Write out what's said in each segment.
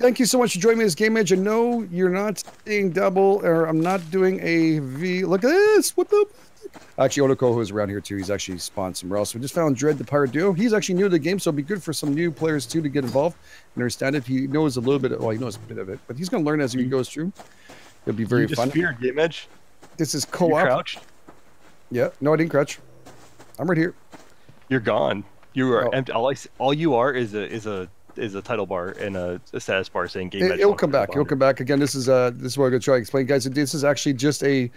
Thank you so much for joining me this game edge. And no, you're not seeing double, or I'm not doing a V. Look at this. What the? Actually, Onoko, is around here too, he's actually spawned somewhere else. We just found Dread the Pirate Duo. He's actually new to the game, so it'll be good for some new players too to get involved and understand it. He knows a little bit. Of, well, he knows a bit of it, but he's going to learn as he mm-hmm. goes through. It'll be very you fun. Disappeared, game edge. This is You co-op. crouched. Yeah. No, I didn't crouch. I'm right here. You're gone. You are Oh. empty. All I all you are is a is a is a title bar and a, a status bar saying game It, will come back. It'll come back again. This is uh, this is what I'm gonna try to explain, guys. This is actually just a,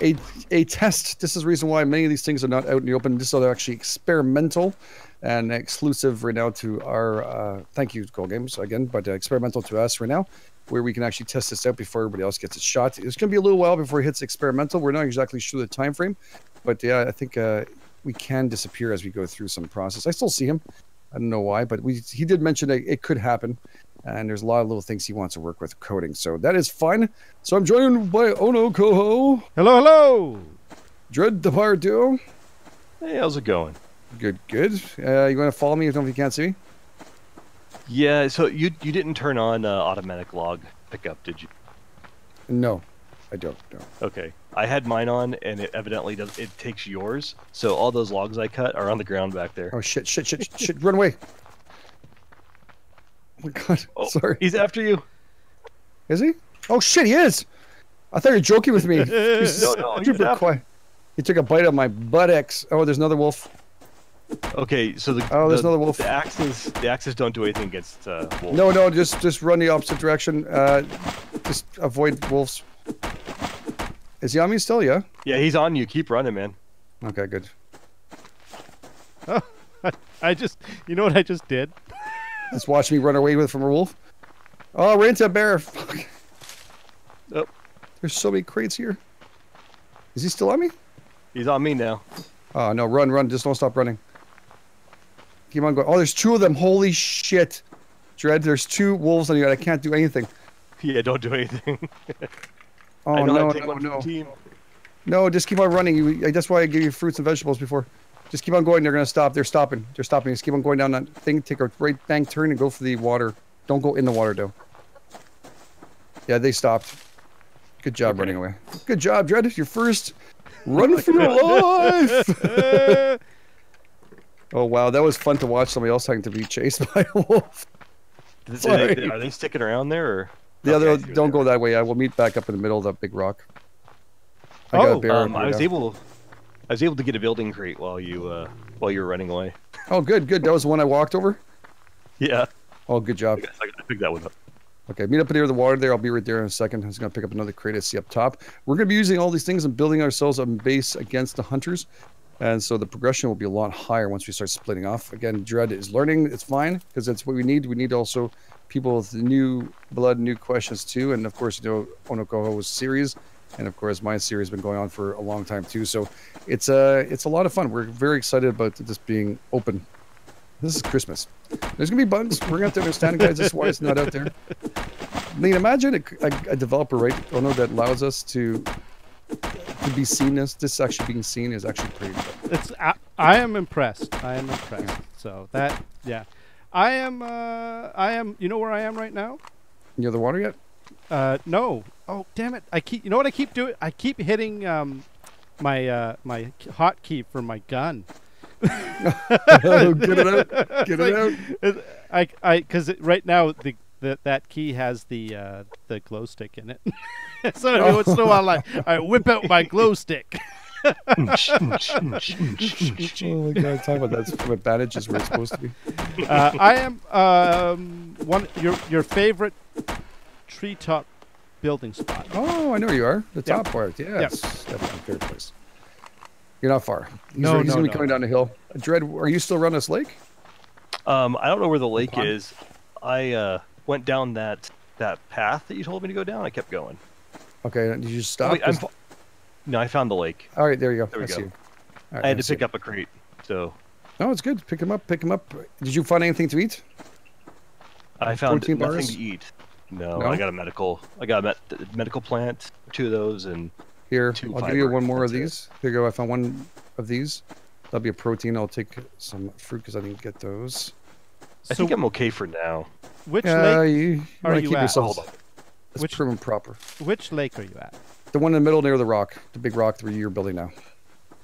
a, a test. This is the reason why many of these things are not out in the open. This is actually experimental, and exclusive right now to our. Uh, thank you, Cold Games again, but uh, experimental to us right now, where we can actually test this out before everybody else gets a shot. It's gonna be a little while before it hits experimental. We're not exactly sure the time frame, but yeah, I think uh, we can disappear as we go through some process. I still see him. I don't know why, but we he did mention that it could happen and there's a lot of little things he wants to work with coding. So that is fun. So I'm joined by OhnoCoho, Hello, hello. Dread the Pirate Duo. Hey, how's it going? Good, good. Uh, you want to follow me? I don't know if you can't see me. Yeah. So you you didn't turn on uh, automatic log pickup, did you? No, I don't. No. Okay. I had mine on, and it evidently does. It takes yours. So all those logs I cut are on the ground back there. Oh shit! Shit! Shit! shit! Run away! Oh my god! Oh, Sorry. He's after you. Is he? Oh shit! He is. I thought you were joking with me. He's No, no, he's super quiet. He took a bite of my buttocks. Oh, there's another wolf. Okay. So the Oh, there's the, another wolf. The axes the axes don't do anything against uh, wolves. No, no, just just run the opposite direction. Uh, just avoid wolves. Is he on me still? Yeah. Yeah, he's on you. Keep running, man. Okay, good. I just, you know what I just did? Just watch me run away with from a wolf. Oh, we're into a bear. Fuck. Oh. There's so many crates here. Is he still on me? He's on me now. Oh no, run, run. Just don't stop running. Keep on going. Oh, there's two of them. Holy shit. Dread, there's two wolves on you. and I can't do anything. Yeah, don't do anything. Oh I know how no, to take no, one for the no. team. No, just keep on running. You, that's why I gave you fruits and vegetables before. Just keep on going. They're gonna stop. They're stopping. They're stopping. Just keep on going down that thing. Take a right bank turn and go for the water. Don't go in the water though. Yeah, they stopped. Good job Okay. running away. Good job, Dread. Your first run for your life. oh wow, that was fun to watch somebody else having to be chased by a wolf. Did- did they- are they sticking around there? Or? The Okay, other, don't go that way. I will meet back up in the middle of that big rock. I Oh, bear. Um, I was able, I was able to get a building crate while you uh, while you were running away. Oh, good, good. That was the one I walked over. Yeah, Oh, good job. I, I picked that one up. Okay, meet up near the water there. I'll be right there in a second. I was going to pick up another crate I see up top. We're going to be using all these things and building ourselves a base against the hunters. And so the progression will be a lot higher once we start splitting off. Again, Dread is learning. It's fine because that's what we need. We need also people with new blood, new questions too. And of course, you know, OhnoCoho's series. And of course, my series has been going on for a long time too. So it's a, it's a lot of fun. We're very excited about this being open. This is Christmas. There's gonna be bugs. We're gonna have to understand, guys. This is why it's not out there. I mean, imagine a, a, a developer, right? Oh no, that allows us to to be seen as this actually being seen is actually pretty good. It's, I, I am impressed. I am impressed. So that, yeah. I am, uh, I am, you know where I am right now? Near the water yet? Uh, no. Oh, damn it. I keep, you know what I keep doing? I keep hitting, um, my, uh, my hotkey for my gun. oh, get it out! Get it out! I, I, because right now the, the that key has the uh, the glow stick in it. so every once in a while, I, I whip out my glow stick. Oh my god! Talk about that from advantage is where it's supposed to be. uh, I am um, one your your favorite treetop building spot. Oh, I know where you are. The Yeah. top part. Yes, definitely my favorite place. You're not far. He's, No, he's no, gonna be no. coming down the hill. Dread, are you still around this lake? Um, I don't know where the lake Pond? is. I uh, went down that that path that you told me to go down. I kept going. Okay, did you just Oh, stop? wait, I'm no, I found the lake. All right, there you go. There we I go. right, I had I to pick up a crate. So No, it's good. Pick him up. Pick him up. Did you find anything to eat? I found Protein nothing bars? to eat. No, No? I got a medical. I got a med- medical plant, two of those, and Here, Two I'll give you one more of that's it. these. Here you go. I found one of these. That'll be a protein. I'll take some fruit because I didn't get those. I So think I'm okay for now. which Uh, lake? you, you are you keep at? yourself Hold on. as Which- prim and proper. Which lake are you at? The one in the middle near the rock, the big rock that you're building now.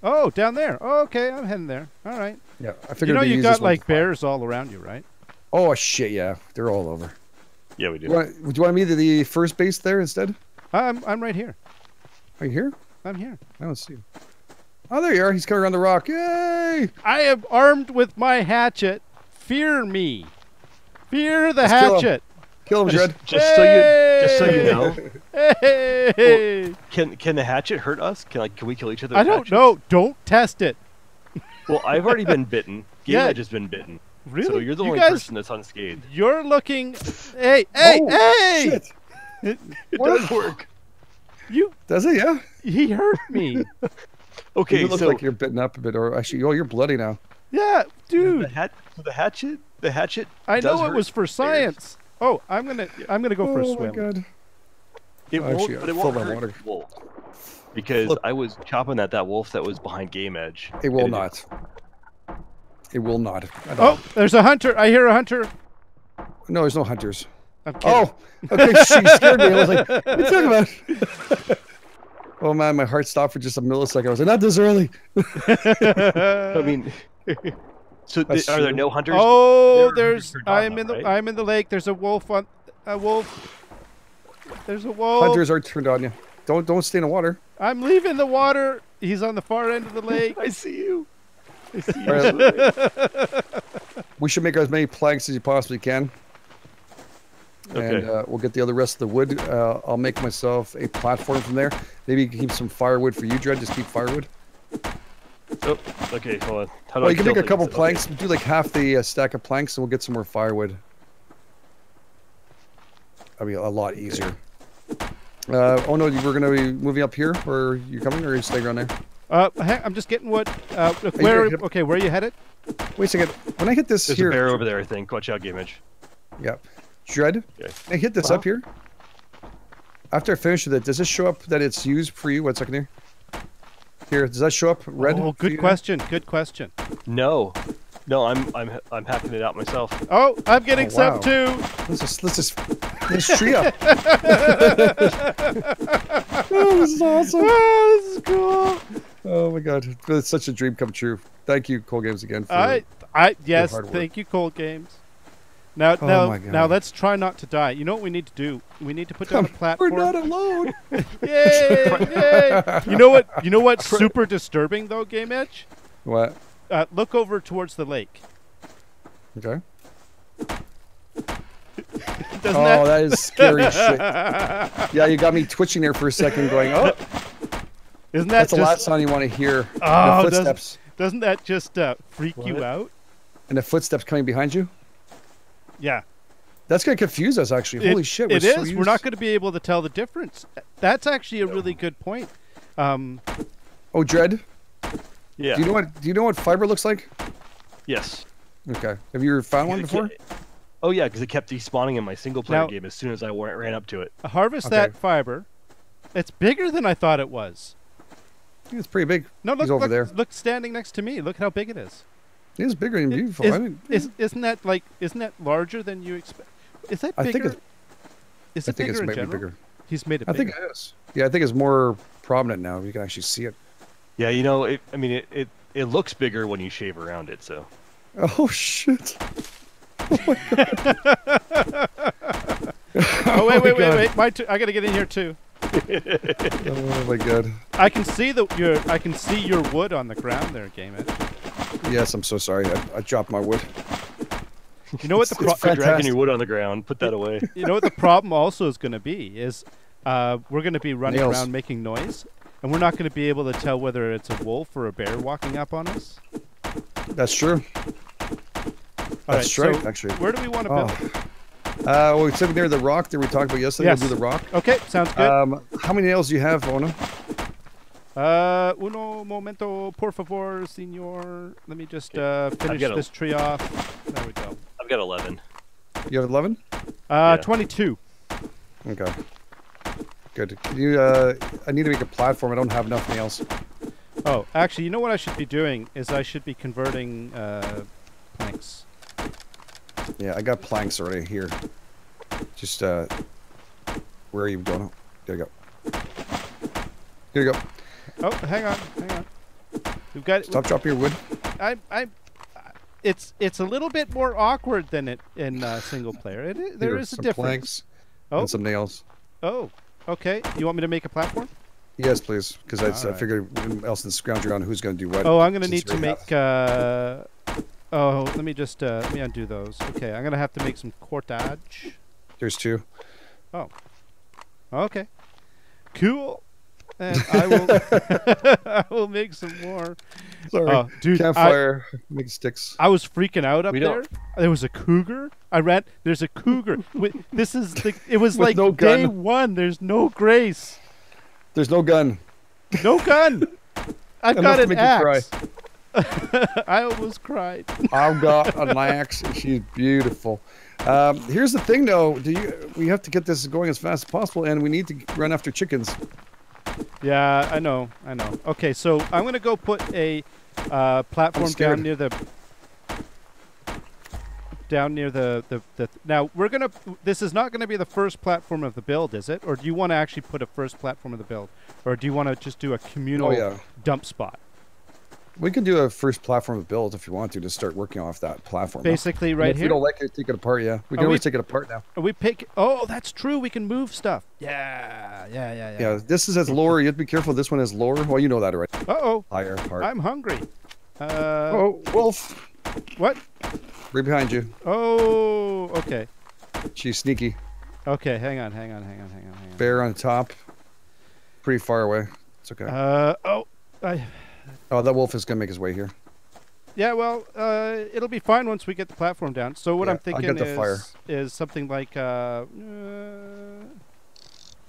Oh, down there. Oh, okay, I'm heading there. All right. Yeah, I figured. You know you the easiest got like bears all around you, right? Oh shit! Yeah, they're all over. Yeah, we do. Do you, want, do you want me to the first base there instead? I'm I'm right here. Are you here? I'm here. I don't see you. Oh, there you are. He's coming around the rock. Yay! I am armed with my hatchet. Fear me. Fear the Let's kill him. hatchet. Kill him, Dread. Just, just so you, just so you Hey! know, Hey! can can the hatchet hurt us? Can like can we kill each other? I don't hatchets? know. Don't test it. Well, I've already been bitten. Game Yeah. Edge has been bitten. Really? So you're the you only guys, person that's unscathed. You're looking. Hey, hey, Oh, hey! Shit. It What? does work. You. Does it? Yeah. He hurt me. Okay, you look so like you're bitten up a bit, or actually, oh, you're bloody now. Yeah, the, dude. hat, the hatchet, the hatchet. I know it was for bears. science. Oh, I'm gonna. I'm gonna go for a oh swim. oh swim. my god. It Oh, won't, actually, but it won't my hurt water. wolf. Because Flip. I was chopping at that wolf that was behind Game Edge. It will and not. It will not. at all. Oh, there's a hunter. I hear a hunter. No, there's no hunters. I'm. Oh, okay. she scared me. I was like, what are you talking about? oh man, my heart stopped for just a millisecond. I was like, not this early. I mean, so th- are there no hunters? Oh, There there's. hunters I'm in the. right? I'm in the lake. There's a wolf on. A wolf. There's a wolf. Hunters are turned on you. Don't don't stay in the water. I'm leaving the water. He's on the far end of the lake. I see you. I see you. We should make as many planks as you possibly can. And Okay. uh, we'll get the other rest of the wood. Uh, I'll make myself a platform from there. Maybe keep some firewood for you, Dread. Just keep firewood. Oh, okay, hold on. How do Well, I you can kill make a couple things? planks. Do like half the uh, stack of planks, and we'll get some more firewood. That'll be a lot easier. Uh, oh no, we're gonna be moving up here, or you coming, or are you staying around there? Uh, I'm just getting what. Uh, look, where? gonna Okay, where are you headed? Wait a second. When I hit this There's here, a bear over there, I think. Watch out, Game Edge. yeah, Dread. Okay. Can I hit this Wow. up here. After I finish with it, does this show up that it's used for you? One second here. Here, does that show up red? Oh, good now? question. Good question. No, no, I'm I'm I'm hacking it out myself. Oh, I'm getting Oh, some too. Let's just let's just let's tree up. oh, this is awesome. Oh, this is cool. Oh my god, it's such a dream come true. Thank you, Cold Games, again. For, I, I, yes, hard work. thank you, Cold Games. Now, Oh now, now, let's try not to die. You know what we need to do? We need to put down a platform. We're not alone. Yay! yay! You know what? You know what's super disturbing though, Game Edge? what? Uh, look over towards the lake. Okay. Doesn't oh, that? that is scary shit. Yeah, you got me twitching there for a second, going, oh, Isn't that that's the last sound you want to hear. Oh, the doesn't- footsteps. Doesn't that just uh, freak you out? And the footsteps coming behind you. Yeah. That's gonna confuse us. Actually, holy it, shit! We're It so. We're not going to be able to tell the difference. That's actually a really good point. Um, Oh, Dread. Yeah. Do you know what? Do you know what fiber looks like? yes. Okay. Have you found one before? ke- Oh yeah, because it kept despawning in my single player Now- game as soon as I ran up to it. harvest Okay. that fiber. It's bigger than I thought it was. Yeah, it's pretty big. No, look, He's over look, there. look, standing next to me. Look how big it is. It's bigger and It- beautiful. Is, I didn't- is, isn't that like? Isn't that larger than you expect? Is that I bigger? think it's- is I it think bigger it's in general? bigger. He's made it. I bigger. think it is. Yeah, I think it's more prominent now. You can actually see it. Yeah, you know, it, I mean, it, it it looks bigger when you shave around it. So Oh shit! Oh, oh wait, oh, my wait, wait, God. wait! My, t- I gotta get in here too. Oh my god. I can see the your. I can see your wood on the ground there, Game Edge. Yes, I'm so sorry. I, I dropped my wood. You know what the It's- pro- it's dragging your wood on the ground. Put that away. you know what the problem also is going to be is uh, we're going to be running Nails. around making noise, and we're not going to be able to tell whether it's a wolf or a bear walking up on us. That's true. All That's right, right, so actually. Where do we want to Oh. build? Uh, well, we took near the rock that we talked about yesterday. Yes. We'll do the rock. Okay, sounds good. Um, how many nails do you have, Ona? Uh, uno momento, por favor, senor. Let me just uh, finish got a- this tree off. There we go. I've got 11. You have 11? Uh, Yeah. 22. Okay. Good. Can you, uh, I need to make a platform. I don't have enough nails. Oh, actually, you know what I should be doing is I should be converting uh, planks. Yeah, I got planks already here. Just uh, where are you going? There you go. Here you go. Oh, hang on, hang on. We've got. Stop dropping your wood. I, I, it's it's a little bit more awkward than it in uh, single player. It, there Here, is a some difference. planks Oh, and some nails. oh, okay. You want me to make a platform? Yes, please, because I, I Alright. figured else than scrounge around who's going to do what. Oh, I'm gonna need to make. Uh, oh, let me just uh, let me undo those. Okay, I'm gonna have to make some cordage. There's two. Oh. Okay, cool. And I will. I will make some more. Sorry. Oh, dude, I, Campfire. Make sticks. I was freaking out up We there. don't- There was a cougar. I ran. There's a cougar. Wi- this is the. It was like no day one. There's no grace. There's no gun. No gun. I've Enough got to an make cry. axe. I almost cried. I've got an axe. and She's beautiful. Um, here's the thing, though. Do you? We have to get this going as fast as possible, and we need to run after chickens. Yeah, I know. I know. Okay, so I'm gonna go put a uh, platform down near the down near the, the the. Now we're gonna. This is not gonna be the first platform of the build, is it? Or do you want to actually put a first platform of the build, or do you want to just do a communal Oh yeah. dump spot? We can do a first platform of build if you want to, to start working off that platform. Basically, right if here. don't like it, take it apart. Yeah, we Are can always we- take it apart now. Are we pick. Oh, that's true. We can move stuff. Yeah, yeah, yeah, yeah. Yeah, this is as lower. You have to be careful. This one is lower. Well, you know that already. Uh oh, Higher part. I'm hungry. Uh, oh, wolf! what? Right behind you. Oh, okay. She's sneaky. Okay, hang on, hang on, hang on, hang on, hang on. Bear on top. Pretty far away. It's okay. Uh oh, I oh, that wolf is gonna make his way here. yeah. Well, uh, it'll be fine once we get the platform down. So what Yeah, I'm thinking the is fire. is something like uh, uh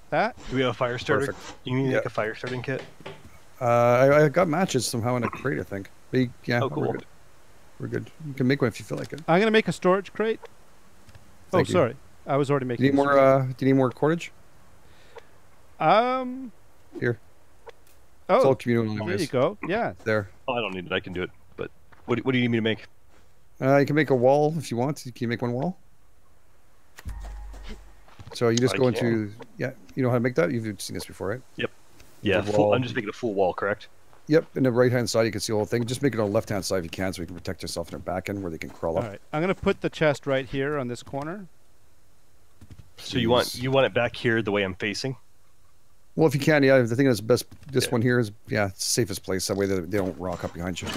that. Do we have a fire starter? Perfect. You need to Yeah. make a fire starting kit? Uh, I, I got matches somehow in a crate, I think. But you- yeah, Oh, we're cool. good. We're good. You can make one if you feel like it. I'm gonna make a storage crate. Thank oh, you. sorry, I was already making. Do making. you need more? Uh, do you need more cordage? Um. Here. It's all Oh, communal there you go. Yeah. There. Oh, I don't need it. I can do it. But what do, what do you need me to make? Uh, you can make a wall if you want. Can you make one wall? So you just I go can. into yeah. You know how to make that? You've seen this before, right? Yep. Yeah, full. I'm just making a full wall, correct? Yep. In the right hand side, you can see the whole thing. Just make it on the left hand side if you can, so you can protect yourself in the back end where they can crawl All up. right. I'm gonna put the chest right here on this corner. So you want you want it back here the way I'm facing? Well, if you can, yeah. The thing that's best. This Yeah. one here is yeah, it's the safest place. That way they, they don't rock up behind you.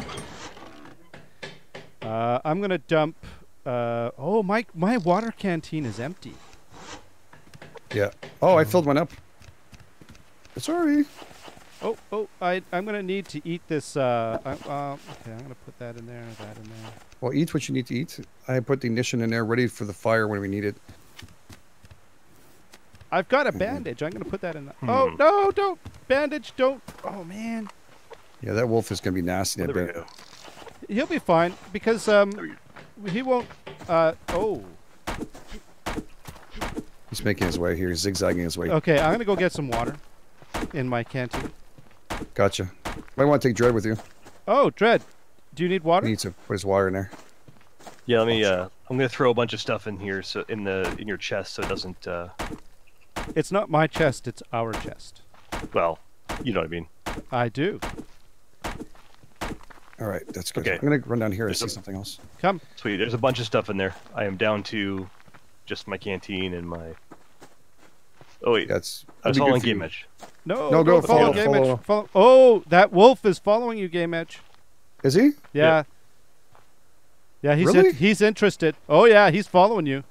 Uh, I'm gonna dump. Uh, oh, my my water canteen is empty. Yeah. Oh, I filled one up. Sorry. Oh, oh, I, I'm gonna need to eat this. Uh, I, uh, okay, I'm gonna put that in there, that in there. Well, eat what you need to eat. I put the ignition in there, ready for the fire when we need it. I've got a Mhm. bandage. I'm gonna put that in. The, oh Hmm. no, don't bandage, don't. Oh man, Yeah, that wolf is gonna be nasty in There we go. he'll be fine because um, he won't. Uh, oh, He's making his way here. He's zigzagging his way. okay. I'm gonna go get some water in my canteen. Gotcha. Might want to take Dread with you. Oh, Dread, do you need He water? needs to put his water in there. Yeah, let me. Uh, I'm gonna throw a bunch of stuff in here, so in the in your chest, so it doesn't. Uh, It's not my chest. It's our chest. well, you know what I mean. I do. All right, that's good. Okay. I'm gonna run down here and see a- something else. Come. Sweet. There's a bunch of stuff in there. I am down to just my canteen and my. Oh wait, That's. I was that'd be good following game edge. No, No, go, don't follow follow, Game follow. Edge. Follow- Oh, that wolf is following you, Game Edge. Is he? Yeah. Yeah, he's Really? in- he's interested. Oh yeah, he's following you.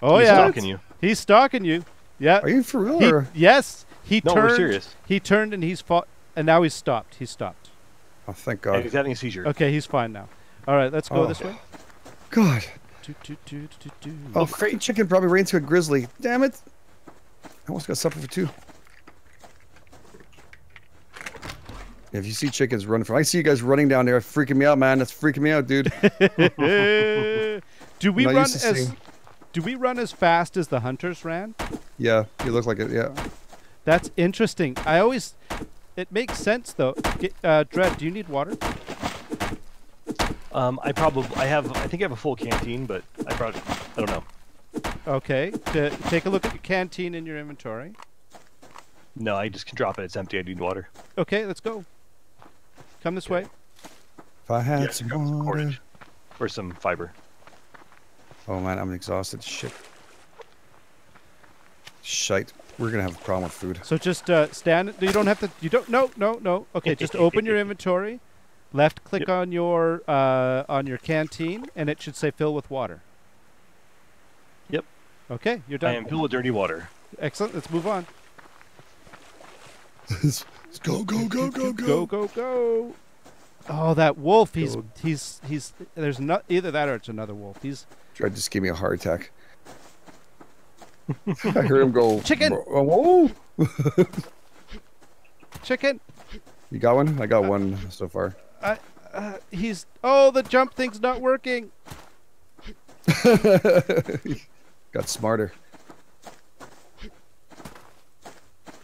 Oh He's yeah, He's stalking you. he's stalking you. Yeah. Are you for real? He, yes, he No, turned. we're serious. He turned and he's fought, and now he's stopped. He's stopped. Oh, thank And God. he's having a seizure. Okay, he's fine now. All right, let's go Oh. this way. God. Do, do, do, do, do. Oh, freaking chicken probably ran into a grizzly. Damn it. I almost got supper for two. If you see chickens running from, I see you guys running down there, freaking me out, man. That's freaking me out, dude. Do we run as seeing- do we run as fast as the hunters ran? Yeah, you look like it. Yeah. That's interesting. I always. It makes sense though. Get, uh, Dread, do you need water? Um, I probably I have I think I have a full canteen, but I probably I don't know. Okay. To take a look at your canteen in your inventory. No, I just can drop it. It's empty. I need water. Okay, let's go. Come this way. If I had Yeah, some grab some water. cordage or some fiber. Oh man, I'm exhausted. Shit. Shite. We're gonna have a problem with food. So just uh, stand. You don't have to. You don't. No, no, no. Okay, just open your inventory. Left click Yep. on your uh, on your canteen, and it should say fill with water. Yep. Okay, you're done. I done. am filled with dirty water. Excellent. Let's move on. Let's go, go, go, go, Go go go. Oh, that wolf. He's Go. he's he's. There's not either that or it's another wolf. He's Dread just give me a heart attack. I heard him go. Chicken! Oh, whoa! chicken. You got one? I got one so far. Uh, he's. Oh, the jump thing's not working. got smarter.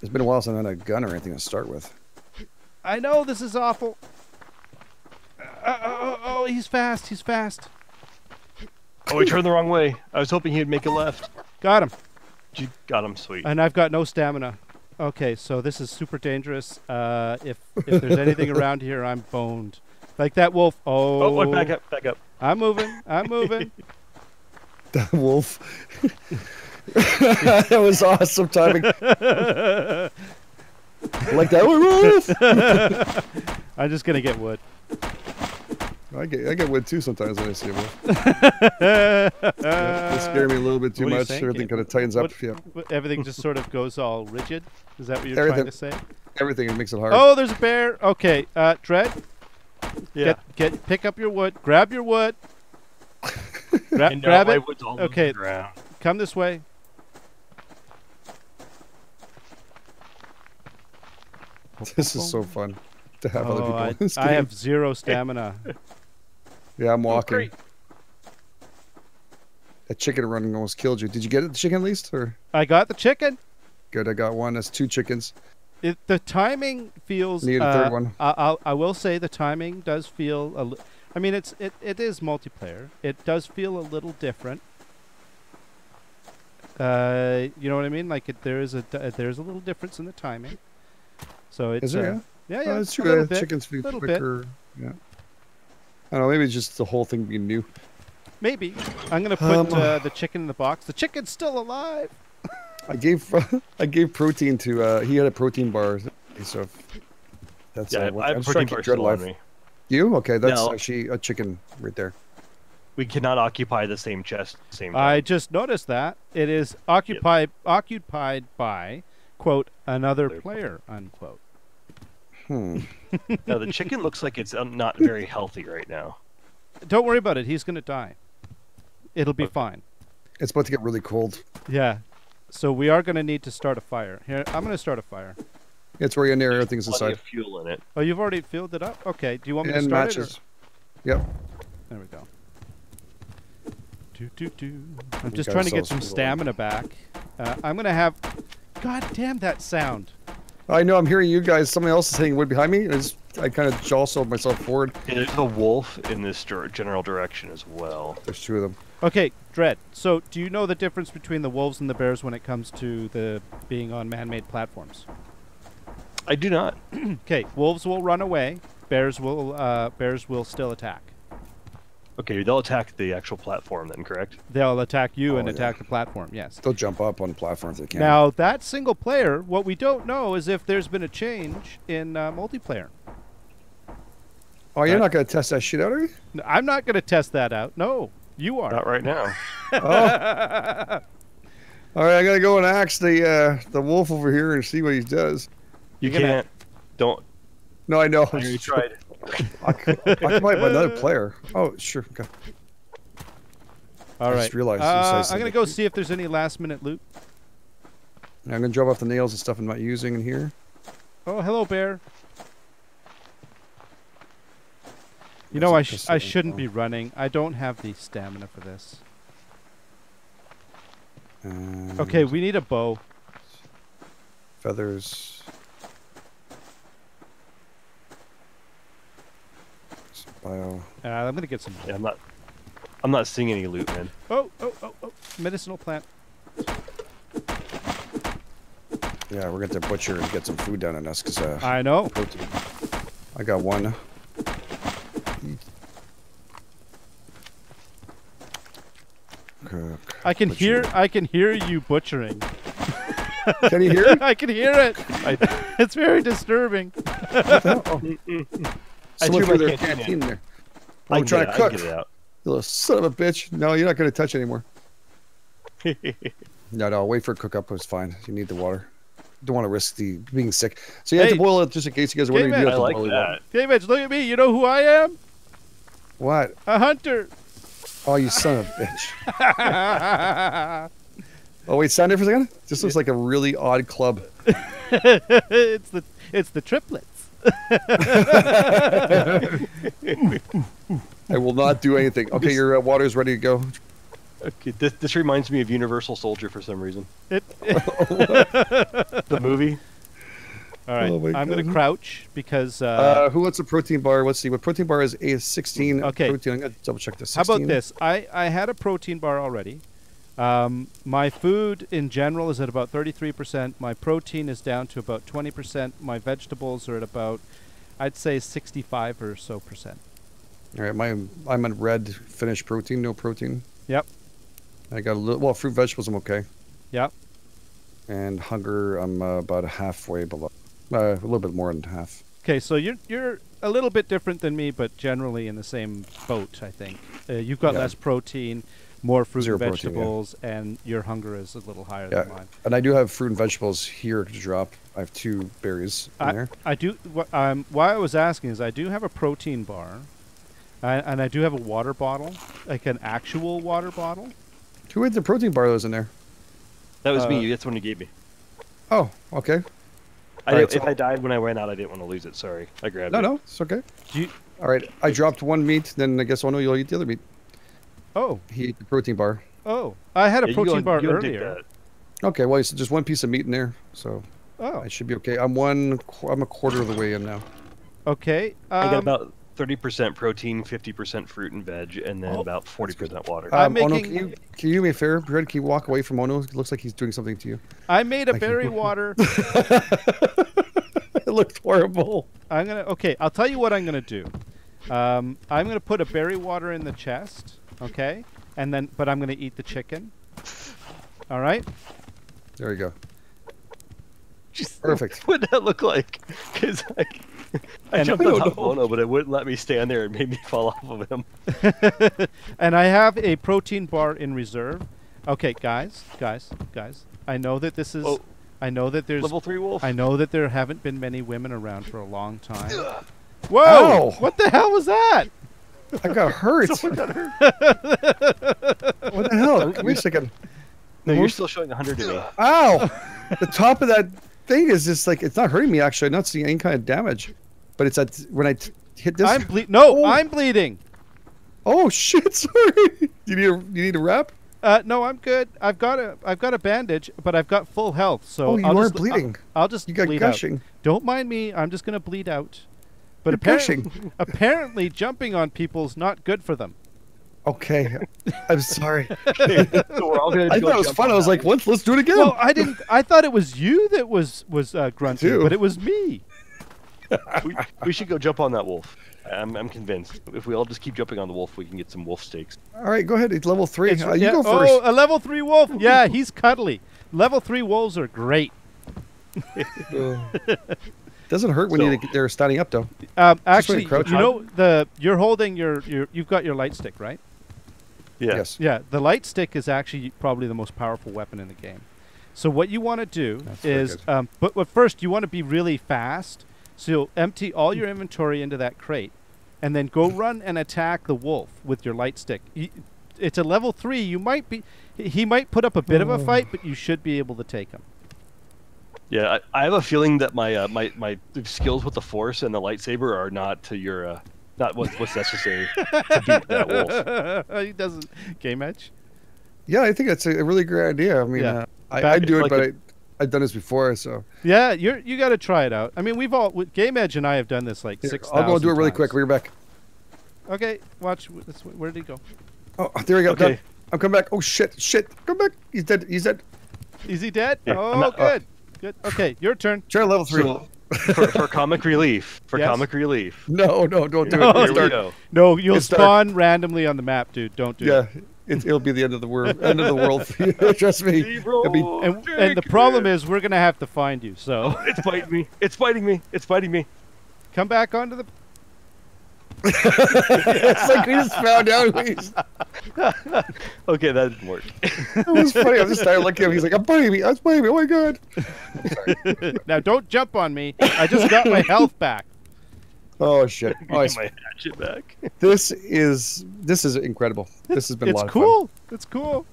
It's been a while since I had a gun or anything to start with. I know this is awful. Uh, oh, oh, oh, he's fast. He's fast. Oh, he turned the wrong way. I was hoping he'd make a left. Got him. You got him, sweet. And I've got no stamina. Okay, so this is super dangerous. Uh, if if there's anything around here, I'm boned. Like that wolf. Oh, Oh, look, back up, back up. I'm moving. I'm moving. That wolf. that was awesome timing. like that wolf. I'm just gonna get wood. I get I get wood too sometimes when I see a wolf. Yeah, they scare me a little bit too what are you much. saying? Everything kind of tightens up. What- Yeah, Everything just sort of goes all rigid. Is that what you're trying to say? everything it makes it hard. Oh, there's a bear. Okay, uh, Dread, Yeah. get get pick up your wood. Grab your wood. Gra- and grab it. wood's all Okay. the. Come this way. This is so fun to have other Oh, people. I, in this I have zero stamina. Yeah, I'm walking. great. that chicken run almost killed you. Did you get the chicken at least? Or I got the chicken. good, I got one. That's two chickens. It, the timing feels. Need a third uh, one. I, I'll, I will say the timing does feel. A li- I mean, it's it, it is multiplayer. It does feel a little different. Uh, you know what I mean? Like it, there is a uh, there's a little difference in the timing. So it's Is there? uh, yeah, yeah, yeah, oh, that's a true. little bit. chickens feed little bit. quicker. Yeah. I don't know. Maybe it's just the whole thing being new. Maybe I'm gonna put Um, uh, the chicken in the box. The chicken's still alive. I gave I gave protein to. uh He had a protein bar. So that's Yeah, uh, I what- I have I'm a trying protein to bar keep Dread still on alive. me. You okay? That's No. actually a chicken right there. We cannot occupy the same chest at the same I just noticed that it is occupied occupied by quote another Other player unquote. Hmm. now the chicken looks like it's um, not very healthy right now. Don't worry about it. He's gonna die. It'll be fine. It's about to get really cold. Yeah. So we are gonna need to start a fire. Here, I'm gonna start a fire. It's where in there. Everything's inside. of fuel in it. Oh, you've already filled it up. Okay. Do you want me And to start matches. it? Yep. There we go. Do, do, do. I'm We just trying to get some a stamina back. Uh, I'm gonna have. God damn that sound! I know. I'm hearing you guys. Somebody else is hitting wood behind me. I, just, I kind of jostled myself forward. And there's a wolf in this general direction as well. There's two of them. Okay, Dread. So, do you know the difference between the wolves and the bears when it comes to the being on man-made platforms? I do not. Okay, wolves will run away. Bears will. Uh, bears will still attack. Okay, they'll attack the actual platform then, correct? They'll attack you Oh, and yeah. attack the platform. Yes. They'll jump up on platforms if they can. Now that single player, what we don't know is if there's been a change in uh, multiplayer. oh, you're that- not gonna test that shit out, are you? I'm not going to test that out. No, you are. Not right now. Oh. All right, I gotta go and axe the uh, the wolf over here and see what he does. You You're gonna- can't. Don't. No, I know. I tried. I could, I could buy another player. Oh, sure. Okay. All I right. Just realized uh, I'm gonna go see if there's any last minute loot. I'm gonna drop off the nails and stuff I'm not using in here. Oh, hello, bear. You That's know, I, sh- I shouldn't be running. I don't have the stamina for this. And Okay, we need a bow. feathers. Bio. Uh, I'm gonna get some. Yeah, I'm not. I'm not seeing any loot, man. Oh, oh, oh, oh! Medicinal plant. Yeah, we're going to butcher and get some food down on us because uh, I know. protein. I got one. Cook. I can butcher. hear. I can hear you butchering. Can you hear? it? I can hear it. I, It's very disturbing. oh. I Someone threw threw my their canteen canteen in there. I I'm can trying get to cook. can get it You little son of a bitch. No, you're not going to touch anymore. No, no, wait for it to cook up. It's fine. You need the water. Don't want to risk the being sick. So you have to boil it just in case you guys are wondering. Hey, You man. have I to like boil that. Okay, Mitch, look at me. You know who I am? What? A hunter. Oh, you son of a bitch. Oh, wait, stand there for a second. This looks like a really odd club. it's the it's the triplets. I will not do anything. Okay, your uh, water is ready to go. Okay, this, this reminds me of Universal Soldier for some reason. It, The movie. all right, Oh I'm gonna crouch because. Uh, Uh, who wants a protein bar? Let's see. What protein bar is a 16 Okay. protein? I'm gonna double check this. how about this? I I had a protein bar already. Um, my food in general is at about 33%. My protein is down to about 20%. My vegetables are at about, I'd say 65 or so percent. All right, my I'm at red finished protein, no protein. Yep. I got a little. Well, fruit vegetables, I'm okay. Yep. And hunger, I'm uh, about halfway below. Uh, a little bit more than half. Okay, so you're you're a little bit different than me, but generally in the same boat, I think. Uh, you've got Yeah. less protein, more fruit Zero and protein, yeah. vegetables, and your hunger is a little higher Yeah, than mine. and I do have fruit and vegetables here to drop. I have two berries in I, there. I do. Wh- um, why I was asking is I do have a protein bar, I, and I do have a water bottle, like an actual water bottle. Who had the protein bar that was in there? That was Uh, me. That's when you gave me. Oh, okay. I, Alright, if so- I died when I ran out, I didn't want to lose it. Sorry, I grabbed No, it. no, no, it's okay. Do you, All right, I dropped one meat. Then I guess Ono, you'll eat the other meat. Oh, He ate the protein bar. oh, I had a Yeah, protein and- bar you go and dig earlier. Okay, well, it's just one piece of meat in there, so Oh, I should be okay. I'm one. I'm a quarter of the way in now. okay. I got um, about 30% protein, 50% fruit and veg, and then Oh, about 40% water. I'm Um, Ono, making- can you can you do me a favor? Brad, Can you walk away from Ono? It looks like he's doing something to you. I made a Thank you. berry water. it looked horrible. I'm gonna. Okay, I'll tell you what I'm gonna do. Um, I'm gonna put a berry water in the chest. Okay, and then, but I'm gonna eat the chicken. All right. There you go. Just- Perfect. What would that look like? Because I, I And- jumped I on don't top of know. But it wouldn't let me stand there and made me fall off of him. and I have a protein bar in reserve. Okay, guys, guys, guys. I know that this is. Oh. I know that there's. Level 3 wolf. I know that there haven't been many women around for a long time. Whoa! Ow! What the hell was that? I got hurt. Someone got hurt. what the hell? Give me a second. No, you're still showing 100 to me. Ow! the top of that thing is just like it's not hurting me. Actually, I'm not seeing any kind of damage, but it's at when I t- hit this. I'm ble- No, Oh. I'm bleeding. Oh shit! Sorry. You need a you need a wrap. Uh, no, I'm good. I've got a I've got a bandage, but I've got full health. So Oh, you I'll are just, bleeding. I'll, I'll just You got bleed gushing. out. Don't mind me. I'm just gonna bleed out. But apparently, apparently, jumping on people's not good for them. Okay, I'm sorry. so we're all gonna I thought it was fun. I was like, let's let's do it again. Well, I didn't. I thought it was you that was was uh, grunting, but it was me. we, we should go jump on that wolf. I'm, I'm convinced. If we all just keep jumping on the wolf, we can get some wolf steaks. All right, go ahead. It's level three. It's- Uh, you yeah, go first. Oh, a level three wolf. Yeah, he's cuddly. Level three wolves are great. Doesn't hurt when you, they're standing up though. Um, actually, you you know the you're holding your, your you've got your light stick, right? Yeah. Yes. Yeah, the light stick is actually probably the most powerful weapon in the game. So what you want to do That's is, um, but, but first you want to be really fast. So you'll empty all your inventory into that crate, and then go run and attack the wolf with your light stick. Y- It's a level three. You might be, he might put up a bit of a Oh. fight, but you should be able to take him. Yeah, I, I have a feeling that my uh, my my skills with the force and the lightsaber are not to your uh, not what, what's necessary to beat that wolf. he doesn't game edge. Yeah, I think that's a, a really great idea. I mean, Yeah. uh, I, Back- I do it, like but a- I, I've done this before, so Yeah, you're you got to try it out. I mean, we've all Game Edge and I have done this like Here, six. I'll go do it really quick. We're back. Okay, watch. Where did he go? Oh, there we go. Okay. I'm coming back. Oh shit, shit. Come back. He's dead. He's dead. Is he dead? Yeah, oh, not- good. Good. Okay, your turn. Try level three. So, for, for comic relief, for Yes. comic relief. no, no, don't do No. it. Here It's we go. No, you'll It's dark. spawn randomly on the map, dude. Don't do Yeah, it. it, it'll be the end of the world. End of the world. for you. Trust me. Be And, and the problem is, we're gonna have to find you. So It's biting me. It's biting me. It's biting me. come back onto the. it's like we just found out. He's, Okay, that didn't work. it was funny. I just started looking at him. He's like, I'm biting me. I'm biting me. Oh my god. now don't jump on me. I just got my health back. Oh shit. Oh, Get it's, my hatchet back. this is this is incredible. This has been a It's lot of fun. cool. It's cool.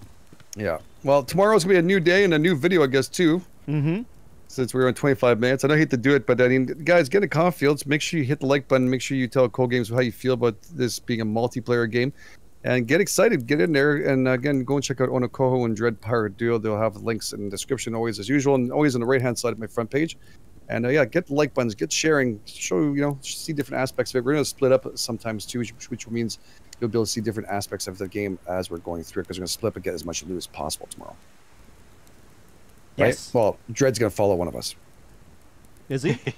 Yeah. Well, tomorrow's gonna be a new day and a new video, I guess, too. Mm-hmm. Since we're on 25 minutes, I I hate to do it, but I mean, guys, get in Confields. Make sure you hit the like button. Make sure you tell Cold Games how you feel about this being a multiplayer game, and get excited. Get in there, and again, go and check out OhnoCoho and Dread Pirate Duo. They'll have links in the description, always as usual, and always on the right hand side of my front page. And uh, yeah, get the like buttons, get sharing, show you know, see different aspects of it. We're gonna split up sometimes too, which, which means you'll be able to see different aspects of the game as we're going through it because we're gonna split up and get as much loot as possible tomorrow. Right? Well, Dread's gonna follow one of us. Is he?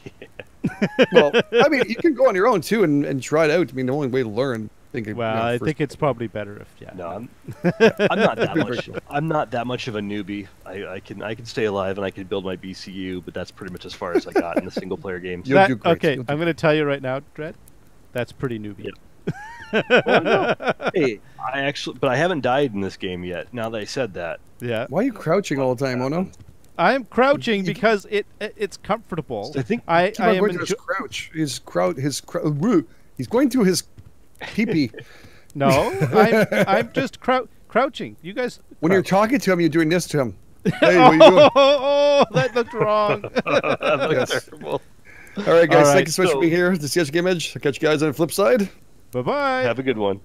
Well, I mean, you can go on your own too and, and try it out. I mean, the only way to learn. I think, you Well, know, I think it's probably better if yeah. No, I'm, I'm not that much. I'm not that much of a newbie. I, I can I can stay alive and I can build my BCU, but that's pretty much as far as I got in the single player games. You'll That- do great. Okay, You'll do I'm gonna tell you right now, Dread. That's pretty newbie. hey, I actually, but I haven't died in this game yet. Now that I said that, Yeah. Why are you crouching all the time, Ono? I am crouching You- because it, it it's comfortable. I think I Keep I am going to his crouch. His crouch. His crou- He's going to his pee-pee. no. I'm I'm just crou- crouching. You guys. when you're talking to him, you're doing this to him. Hey, oh, what are you doing? oh, that looked wrong. that looks Yes. terrible. All right, guys. All right, thank you so much so- for being here. The CH Game Edge. I'll catch you guys on the flip side. bye bye. Have a good one.